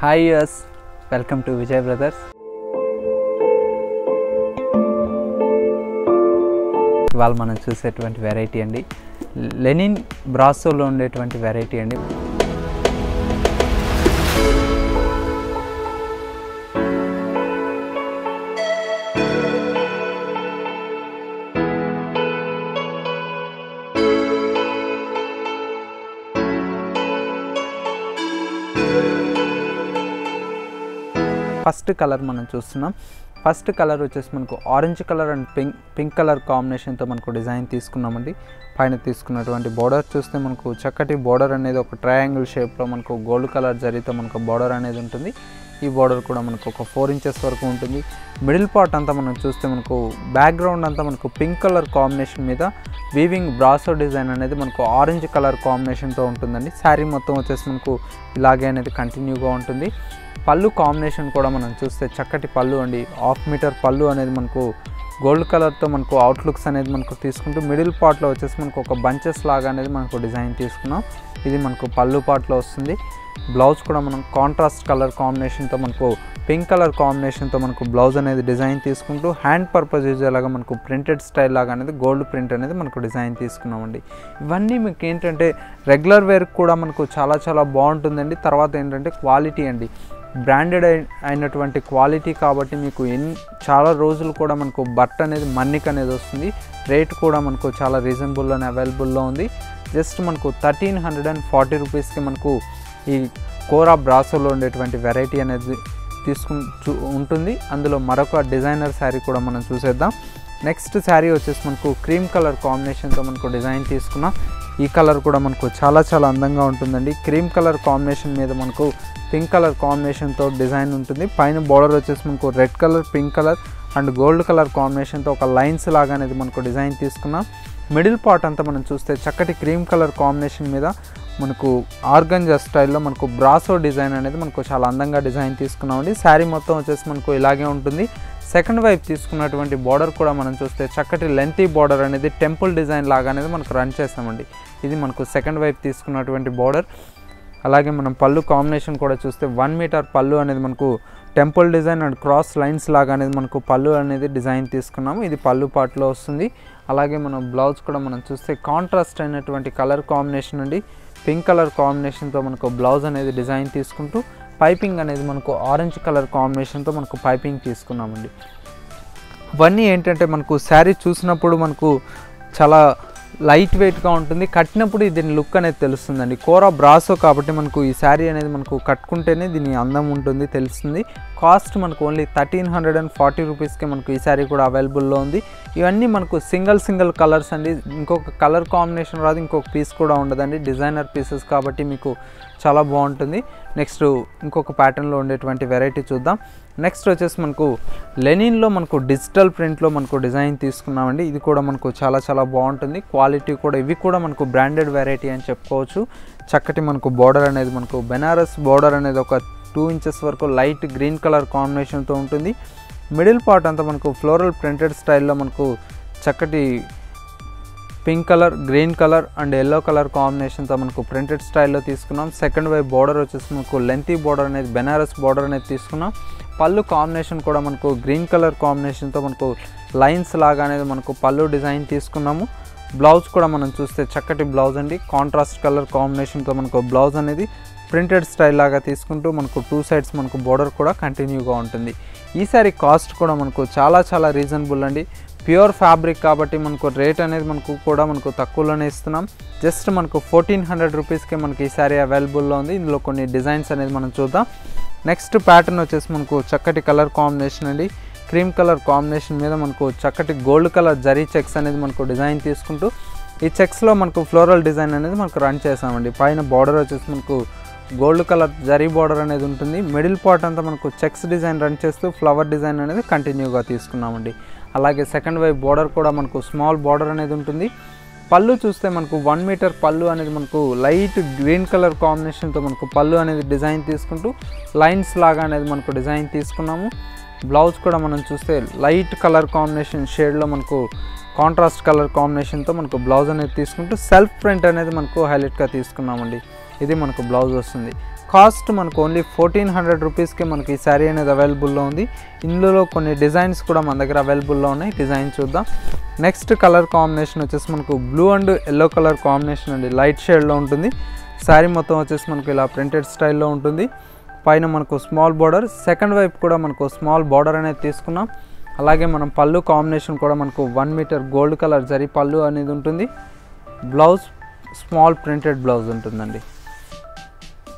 Hi yes welcome to Vijay brothers ఇవాళ మనం చూసేటువంటి వెరైటీ అండి. లెనిన్ బ్రాసోలో ఉండేటువంటి వెరైటీ అండి. ఫస్ట్ కలర్ మనం చూస్తున్నాం. ఫస్ట్ కలర్ వచ్చేసి మనకు orange colour and pink pink colour కాంబినేషన్తో మనకు డిజైన్ తీసుకున్నామండి. పైన తీసుకున్నటువంటి బోర్డర్ చూస్తే మనకు చక్కటి బోర్డర్ అనేది ఒక ట్రయాంగిల్ షేప్లో మనకు గోల్డ్ కలర్ జరిగితే మనకు బోర్డర్ అనేది ఉంటుంది. ఈ బోర్డర్ కూడా మనకు ఒక ఫోర్ ఇంచెస్ వరకు ఉంటుంది. మిడిల్ పార్ట్ అంతా మనం చూస్తే మనకు బ్యాక్గ్రౌండ్ అంతా మనకు పింక్ కలర్ కాంబినేషన్ మీద వీవింగ్ బ్రాసో డిజైన్ అనేది మనకు ఆరెంజ్ కలర్ కాంబినేషన్తో ఉంటుందండి. శారీ మొత్తం వచ్చేసి మనకు ఇలాగే అనేది కంటిన్యూగా ఉంటుంది. పళ్ళు కాంబినేషన్ కూడా మనం చూస్తే చక్కటి పళ్ళు అండి. హాఫ్ మీటర్ పళ్ళు అనేది మనకు గోల్డ్ కలర్తో మనకు అవుట్లుక్స్ అనేది మనకు తీసుకుంటూ మిడిల్ పార్ట్లో వచ్చేసి మనకు ఒక బంచెస్ లాగా అనేది మనకు డిజైన్ తీసుకున్నాం. ఇది మనకు పళ్ళు పార్ట్లో వస్తుంది. బ్లౌజ్ కూడా మనం కాంట్రాస్ట్ కలర్ కాంబినేషన్తో మనకు పింక్ కలర్ కాంబినేషన్తో మనకు బ్లౌజ్ అనేది డిజైన్ తీసుకుంటూ హ్యాండ్ పర్పస్ యూజ్ లాగా మనకు ప్రింటెడ్ స్టైల్ లాగా అనేది గోల్డ్ ప్రింట్ అనేది మనకు డిజైన్ తీసుకున్నామండి. ఇవన్నీ మీకు ఏంటంటే రెగ్యులర్ వేర్ కూడా మనకు చాలా చాలా బాగుంటుందండి. తర్వాత ఏంటంటే క్వాలిటీ అండి. బ్రాండెడ్ అయినటువంటి క్వాలిటీ కాబట్టి మీకు ఎన్ చాలా రోజులు కూడా మనకు బట్ట అనేది మన్నిక అనేది వస్తుంది. రేట్ కూడా మనకు చాలా రీజనబుల్లోనే అవైలబుల్లో ఉంది. జస్ట్ మనకు థర్టీన్ హండ్రెడ్ అండ్ ఫార్టీ రూపీస్కి మనకు ఈ కోరా బ్రాసోలో ఉండేటువంటి వెరైటీ అనేది తీసుకు చూ- ఉంటుంది. అందులో మరొక డిజైనర్ శారీ కూడా మనం చూసేద్దాం. నెక్స్ట్ శారీ వచ్చేసి మనకు క్రీమ్ కలర్ కాంబినేషన్తో మనకు డిజైన్ తీసుకున్నాం. ఈ కలర్ కూడా మనకు చాలా చాలా అందంగా ఉంటుందండి. క్రీమ్ కలర్ కాంబినేషన్ మీద మనకు పింక్ కలర్ కాంబినేషన్తో డిజైన్ ఉంటుంది. పైన బార్డర్ వచ్చేసి మనకు red colour pink colour and gold colour కాంబినేషన్తో ఒక లైన్స్ లాగా అనేది మనకు డిజైన్ తీసుకున్నాం. మిడిల్ పార్ట్ అంతా మనం చూస్తే చక్కటి క్రీమ్ కలర్ కాంబినేషన్ మీద మనకు ఆర్గంజా స్టైల్లో మనకు బ్రాసో డిజైన్ అనేది మనకు చాలా అందంగా డిజైన్ తీసుకున్నామండి. శారీ మొత్తం వచ్చేసి మనకు ఇలాగే ఉంటుంది. సెకండ్ వైపు తీసుకున్నటువంటి బార్డర్ కూడా మనం చూస్తే చక్కటి లెంతీ బార్డర్ అనేది టెంపుల్ డిజైన్ లాగా అనేది మనకు రన్ చేస్తామండి. ఇది మనకు సెకండ్ వైపు తీసుకున్నటువంటి బార్డర్. అలాగే మనం పళ్ళు కాంబినేషన్ కూడా చూస్తే వన్ మీటర్ పళ్ళు అనేది మనకు temple design and cross lines లాగా అనేది మనకు పళ్ళు అనేది డిజైన్ తీసుకున్నాము. ఇది పళ్ళు పాటలో వస్తుంది. అలాగే మనం బ్లౌజ్ కూడా మనం చూస్తే కాంట్రాస్ట్ అయినటువంటి కలర్ కాంబినేషన్ అండి. పింక్ కలర్ కాంబినేషన్తో మనకు బ్లౌజ్ అనేది డిజైన్ తీసుకుంటూ పైపింగ్ అనేది మనకు ఆరెంజ్ కలర్ కాంబినేషన్తో మనకు పైపింగ్ తీసుకున్నామండి. ఇవన్నీ ఏంటంటే మనకు శారీ చూసినప్పుడు మనకు చాలా లైట్ వెయిట్గా ఉంటుంది. కట్టినప్పుడు దీని లుక్ అనేది తెలుస్తుందండి. కూర బ్రాసో కాబట్టి మనకు ఈ శారీ అనేది మనకు కట్టుకుంటేనే దీని అందం ఉంటుంది తెలుస్తుంది. కాస్ట్ మనకు only thirteen hundred and forty రూపీస్కి మనకు ఈ శారీ కూడా అవైలబుల్లో ఉంది. ఇవన్నీ మనకు సింగిల్ సింగిల్ కలర్స్ అండి. ఇంకొక కలర్ కాంబినేషన్ రాదు ఇంకొక పీస్ కూడా ఉండదండి. డిజైనర్ పీసెస్ కాబట్టి మీకు చాలా బాగుంటుంది. నెక్స్ట్ ఇంకొక ప్యాటర్న్లో ఉండేటువంటి వెరైటీ చూద్దాం. నెక్స్ట్ వచ్చేసి మనకు లెనిన్లో మనకు డిజిటల్ ప్రింట్లో మనకు డిజైన్ తీసుకున్నామండి. ఇది కూడా మనకు చాలా చాలా బాగుంటుంది. క్వాలిటీ కూడా ఇవి కూడా మనకు బ్రాండెడ్ వెరైటీ అని చెప్పుకోవచ్చు. చక్కటి మనకు బార్డర్ అనేది మనకు బెనారస్ బార్డర్ అనేది ఒక టూ ఇంచెస్ వరకు లైట్ గ్రీన్ కలర్ కాంబినేషన్తో ఉంటుంది. మిడిల్ పార్ట్ అంతా మనకు ఫ్లోరల్ ప్రింటెడ్ స్టైల్లో మనకు చక్కటి pink colour green colour and yellow colour కాంబినేషన్తో మనకు ప్రింటెడ్ స్టైల్లో తీసుకున్నాం. సెకండ్ వైపు బార్డర్ వచ్చేసి మనకు లెంతీ బార్డర్ అనేది బెనారస్ బార్డర్ అనేది తీసుకున్నాం. పళ్ళు కాంబినేషన్ కూడా మనకు గ్రీన్ కలర్ కాంబినేషన్తో మనకు లైన్స్ లాగా అనేది మనకు పళ్ళు డిజైన్ తీసుకున్నాము. బ్లౌజ్ కూడా మనం చూస్తే చక్కటి బ్లౌజ్ అండి. కాంట్రాస్ట్ కలర్ కాంబినేషన్తో మనకు బ్లౌజ్ అనేది ప్రింటెడ్ స్టైల్ లాగా తీసుకుంటూ మనకు టూ సైడ్స్ మనకు బోర్డర్ కూడా కంటిన్యూగా ఉంటుంది. ఈసారి కాస్ట్ కూడా మనకు చాలా చాలా రీజనబుల్ అండి. ప్యూర్ ఫ్యాబ్రిక్ కాబట్టి మనకు రేట్ అనేది మనకు కూడా మనకు తక్కువలోనే ఇస్తున్నాం. జస్ట్ మనకు ఫోర్టీన్ హండ్రెడ్ రూపీస్కే మనకి ఈ శారీ అవైలబుల్లో ఉంది. ఇందులో కొన్ని డిజైన్స్ అనేది మనం చూద్దాం. నెక్స్ట్ ప్యాటర్న్ వచ్చేసి మనకు చక్కటి కలర్ కాంబినేషన్ అండి. క్రీమ్ కలర్ కాంబినేషన్ మీద మనకు చక్కటి గోల్డ్ కలర్ జరీ చెక్స్ అనేది మనకు డిజైన్ తీసుకుంటూ ఈ చెక్స్లో మనకు ఫ్లోరల్ డిజైన్ అనేది మనకు రన్ చేసామండి పైన బార్డర్ వచ్చేసి మనకు గోల్డ్ కలర్ జరీ బార్డర్ అనేది ఉంటుంది. మిడిల్ పార్ట్ అంతా మనకు చెక్స్ డిజైన్ రన్ చేస్తూ ఫ్లవర్ డిజైన్ అనేది కంటిన్యూగా తీసుకున్నామండి. అలాగే సెకండ్ వైపు బార్డర్ కూడా మనకు స్మాల్ బార్డర్ అనేది ఉంటుంది. పళ్ళు చూస్తే మనకు వన్ మీటర్ పళ్ళు అనేది మనకు లైట్ గ్రీన్ కలర్ కాంబినేషన్తో మనకు పళ్ళు అనేది డిజైన్ తీసుకుంటూ లైన్స్ లాగా అనేది మనకు డిజైన్ తీసుకున్నాము. బ్లౌజ్ కూడా మనం చూస్తే లైట్ కలర్ కాంబినేషన్ షేడ్లో మనకు కాంట్రాస్ట్ కలర్ కాంబినేషన్తో మనకు బ్లౌజ్ అనేది తీసుకుంటూ సెల్ఫ్ ప్రింట్ అనేది మనకు హైలైట్గా తీసుకున్నామండి. ఇది మనకు బ్లౌజ్ వస్తుంది. కాస్ట్ మనకు ఓన్లీ ఫోర్టీన్ హండ్రెడ్ రూపీస్కి మనకి ఈ శారీ అనేది అవైలబుల్లో ఉంది. ఇందులో కొన్ని డిజైన్స్ కూడా మన దగ్గర అవైలబుల్లో ఉన్నాయి. డిజైన్ చూద్దాం. నెక్స్ట్ కలర్ కాంబినేషన్ వచ్చేసి మనకు blue and yellow colour combination అండి. లైట్ షేడ్లో ఉంటుంది. శారీ మొత్తం వచ్చేసి మనకు ఇలా ప్రింటెడ్ స్టైల్లో ఉంటుంది. పైన మనకు స్మాల్ బార్డర్ సెకండ్ వైపు కూడా మనకు స్మాల్ బార్డర్ అనేది తీసుకున్నాం. అలాగే మనం పళ్ళు కాంబినేషన్ కూడా మనకు వన్ మీటర్ గోల్డ్ కలర్ జరి పళ్ళు అనేది ఉంటుంది. బ్లౌజ్ స్మాల్ ప్రింటెడ్ బ్లౌజ్ ఉంటుందండి.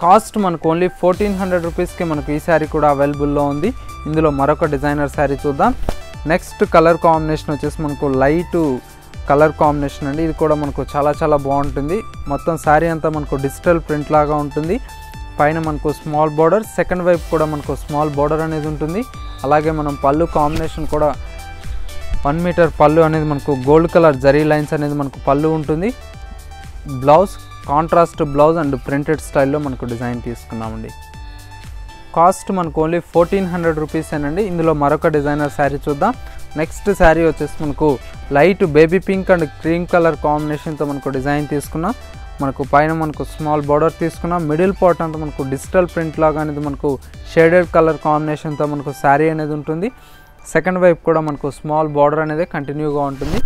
కాస్ట్ మనకు ఓన్లీ ఫోర్టీన్ హండ్రెడ్ రూపీస్కి మనకు ఈ శారీ కూడా అవైలబుల్లో ఉంది. ఇందులో మరొక డిజైనర్ శారీ చూద్దాం. నెక్స్ట్ కలర్ కాంబినేషన్ వచ్చేసి మనకు లైట్ కలర్ కాంబినేషన్ అండి. ఇది కూడా మనకు చాలా చాలా బాగుంటుంది. మొత్తం శారీ అంతా మనకు డిజిటల్ ప్రింట్ లాగా ఉంటుంది. పైన మనకు స్మాల్ బార్డర్ సెకండ్ వైపు కూడా మనకు స్మాల్ బార్డర్ అనేది ఉంటుంది. అలాగే మనం పళ్ళు కాంబినేషన్ కూడా వన్ మీటర్ పళ్ళు అనేది మనకు గోల్డ్ కలర్ జరీ లైన్స్ అనేది మనకు పళ్ళు ఉంటుంది. Blouse contrast blouse and printed స్టైల్లో మనకు డిజైన్ తీసుకున్నామండి. కాస్ట్ మనకు ఓన్లీ ఫోర్టీన్ హండ్రెడ్ రూపీసేనండి. ఇందులో మరొక డిజైనర్ శారీ చూద్దాం. నెక్స్ట్ శారీ వచ్చేసి మనకు light baby pink and cream colour కాంబినేషన్తో మనకు డిజైన్ తీసుకున్నాం. మనకు పైన మనకు స్మాల్ బార్డర్ తీసుకున్నాం. మిడిల్ పార్ట్ అంతా మనకు డిజిటల్ ప్రింట్ లాగా అనేది మనకు షేడెడ్ కలర్ కాంబినేషన్తో మనకు శారీ అనేది ఉంటుంది. సెకండ్ వైపు కూడా మనకు స్మాల్ బార్డర్ అనేది కంటిన్యూగా ఉంటుంది.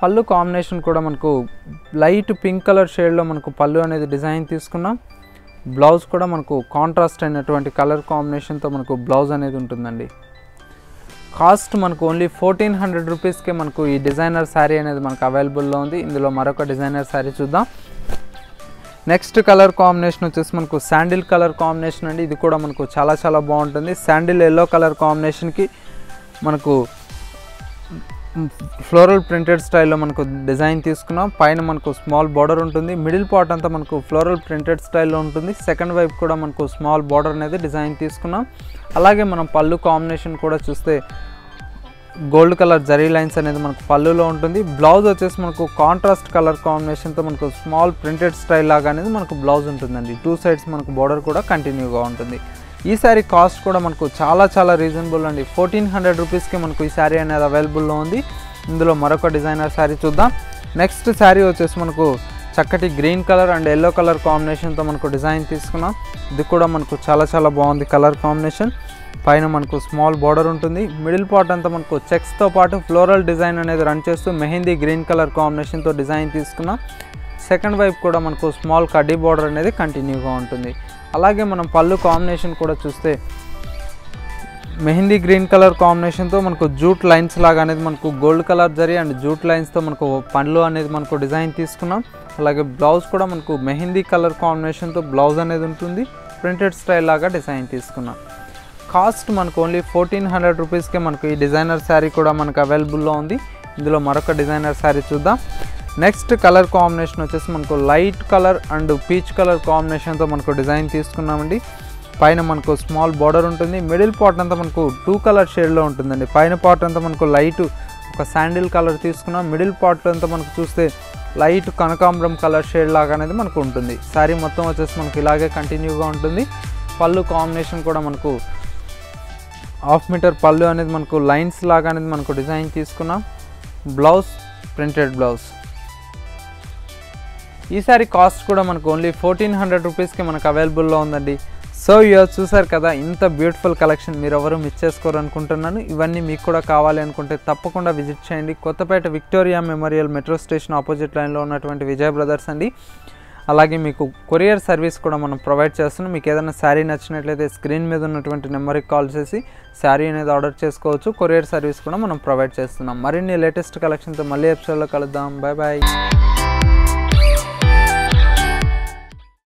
పళ్ళు కాంబినేషన్ కూడా మనకు లైట్ పింక్ కలర్ షేడ్లో మనకు పళ్ళు అనేది డిజైన్ తీసుకున్నాం. బ్లౌజ్ కూడా మనకు కాంట్రాస్ట్ అయినటువంటి కలర్ కాంబినేషన్తో మనకు బ్లౌజ్ అనేది ఉంటుందండి. కాస్ట్ మనకు ఓన్లీ ఫోర్టీన్ హండ్రెడ్ రూపీస్కే మనకు ఈ డిజైనర్ శారీ అనేది మనకు అవైలబుల్లో ఉంది. ఇందులో మరొక డిజైనర్ శారీ చూద్దాం. నెక్స్ట్ కలర్ కాంబినేషన్ వచ్చేసి మనకు శాండిల్ కలర్ కాంబినేషన్ అండి. ఇది కూడా మనకు చాలా చాలా బాగుంటుంది. శాండిల్ ఎల్లో కలర్ కాంబినేషన్కి మనకు ఫ్లోరల్ ప్రింటెడ్ స్టైల్లో మనకు డిజైన్ తీసుకున్నాం. పైన మనకు స్మాల్ బార్డర్ ఉంటుంది. మిడిల్ పార్ట్ అంతా మనకు ఫ్లోరల్ ప్రింటెడ్ స్టైల్లో ఉంటుంది. సెకండ్ వైపు కూడా మనకు స్మాల్ బార్డర్ అనేది డిజైన్ తీసుకున్నాం. అలాగే మనం పళ్ళు కాంబినేషన్ కూడా చూస్తే గోల్డ్ కలర్ జరీ లైన్స్ అనేది మనకు పళ్ళులో ఉంటుంది. బ్లౌజ్ వచ్చేసి మనకు కాంట్రాస్ట్ కలర్ కాంబినేషన్తో మనకు స్మాల్ ప్రింటెడ్ స్టైల్ లాగా అనేది మనకు బ్లౌజ్ ఉంటుందండి. టూ సైడ్స్ మనకు బార్డర్ కూడా కంటిన్యూగా ఉంటుంది. ఈ శారీ కాస్ట్ కూడా మనకు చాలా చాలా రీజనబుల్ అండి. ఫోర్టీన్ హండ్రెడ్ రూపీస్కి మనకు ఈ శారీ అనేది అవైలబుల్లో ఉంది. ఇందులో మరొక డిజైనర్ శారీ చూద్దాం. నెక్స్ట్ శారీ వచ్చేసి మనకు చక్కటి green colour and yellow colour కాంబినేషన్తో మనకు డిజైన్ తీసుకున్నాం. ఇది కూడా మనకు చాలా చాలా బాగుంది కలర్ కాంబినేషన్ పైన మనకు స్మాల్ బార్డర్ ఉంటుంది. మిడిల్ పార్ట్ అంతా మనకు చెక్స్తో పాటు ఫ్లోరల్ డిజైన్ అనేది రన్ చేస్తూ మెహందీ గ్రీన్ కలర్ కాంబినేషన్తో డిజైన్ తీసుకున్నాం. సెకండ్ వైపు కూడా మనకు స్మాల్ కడ్డీ బార్డర్ అనేది కంటిన్యూగా ఉంటుంది. అలాగే మనం పళ్ళు కాంబినేషన్ కూడా చూస్తే మెహందీ గ్రీన్ కలర్ కాంబినేషన్తో మనకు జూట్ లైన్స్ లాగా అనేది మనకు gold colour zari and jute లైన్స్తో మనకు పండ్లు అనేది మనకు డిజైన్ తీసుకున్నాం. అలాగే బ్లౌజ్ కూడా మనకు మెహందీ కలర్ కాంబినేషన్తో బ్లౌజ్ అనేది ఉంటుంది. ప్రింటెడ్ స్టైల్ లాగా డిజైన్ తీసుకున్నాం. కాస్ట్ మనకు ఓన్లీ ఫోర్టీన్ హండ్రెడ్ రూపీస్కే మనకు ఈ డిజైనర్ శారీ కూడా మనకు అవైలబుల్లో ఉంది. ఇందులో మరొక డిజైనర్ శారీ చూద్దాం. నెక్స్ట్ కలర్ కాంబినేషన్ వచ్చేసి మనకు light colour and peach colour కాంబినేషన్తో మనకు డిజైన్ తీసుకున్నామండి. పైన మనకు స్మాల్ బార్డర్ ఉంటుంది. మిడిల్ పార్ట్ అంతా మనకు టూ కలర్ షేడ్లో ఉంటుందండి. పైన పార్ట్ అంతా మనకు లైట్ ఒక శాండిల్ కలర్ తీసుకున్నాం. మిడిల్ పార్ట్ అంతా మనకు చూస్తే లైట్ కనకాంబరం కలర్ షేడ్ లాగా అనేది మనకు ఉంటుంది. శారీ మొత్తం వచ్చేసి మనకు ఇలాగే కంటిన్యూగా ఉంటుంది. పళ్ళు కాంబినేషన్ కూడా మనకు హాఫ్ మీటర్ పళ్ళు అనేది మనకు లైన్స్ లాగా అనేది మనకు డిజైన్ తీసుకున్నాం. Blouse printed blouse. ఈసారి కాస్ట్ కూడా మనకు ఓన్లీ ఫోర్టీన్ హండ్రెడ్ రూపీస్కి మనకు అవైలబుల్లో ఉందండి. సో ఇయర్ చూసారు కదా ఇంత బ్యూటిఫుల్ కలెక్షన్ మీరు ఎవరు మిస్ చేసుకోరు అనుకుంటున్నాను. ఇవన్నీ మీకు కూడా కావాలి అనుకుంటే తప్పకుండా విజిట్ చేయండి. Kothapeta Victoria Memorial metro station opposite లైన్లో ఉన్నటువంటి విజయ్ బ్రదర్స్ అండి. అలాగే మీకు కొరియర్ సర్వీస్ కూడా మనం ప్రొవైడ్ చేస్తున్నాం. మీకు ఏదైనా శారీ నచ్చినట్లయితే స్క్రీన్ మీద ఉన్నటువంటి నెంబర్కి కాల్ చేసి శారీ అనేది ఆర్డర్ చేసుకోవచ్చు. కొరియర్ సర్వీస్ కూడా మనం ప్రొవైడ్ చేస్తున్నాం. మరిన్ని లేటెస్ట్ కలెక్షన్తో మళ్ళీ ఎపిసోడ్లో కలుద్దాం. Bye bye